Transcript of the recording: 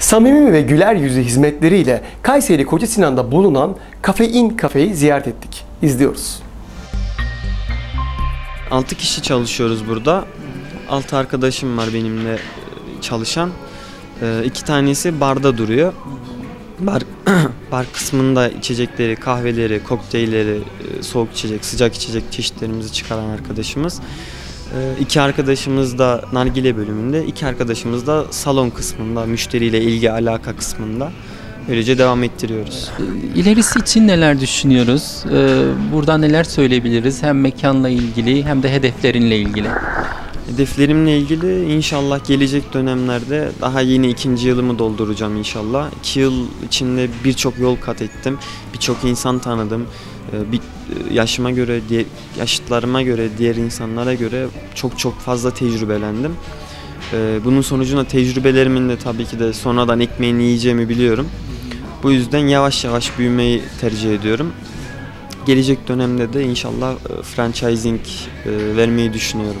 Samimi ve güler yüzlü hizmetleriyle Kayseri Koca Sinan'da bulunan Kafein Kafe'yi ziyaret ettik. İzliyoruz. 6 kişi çalışıyoruz burada. 6 arkadaşım var benimle e, çalışan. E, iki tanesi barda duruyor. Bar, bar kısmında içecekleri, kahveleri, kokteylleri, e, soğuk içecek, sıcak içecek çeşitlerimizi çıkaran arkadaşımız. E, iki arkadaşımız da nargile bölümünde, iki arkadaşımız da salon kısmında, müşteriyle ilgi alaka kısmında. Böylece devam ettiriyoruz. İlerisi için neler düşünüyoruz? Ee, Buradan neler söyleyebiliriz? Hem mekanla ilgili hem de hedeflerinle ilgili. Hedeflerimle ilgili inşallah gelecek dönemlerde daha yeni ikinci yılımı dolduracağım inşallah. İki yıl içinde birçok yol kat ettim. Birçok insan tanıdım. Ee, Bir yaşıma göre, diğer, yaşıtlarıma göre, diğer insanlara göre çok çok fazla tecrübelendim. Ee, Bunun sonucunda tecrübelerimin de tabii ki de sonradan ekmeğini yiyeceğimi biliyorum. Bu yüzden yavaş yavaş büyümeyi tercih ediyorum. Gelecek dönemde de inşallah e, franchising e, vermeyi düşünüyorum.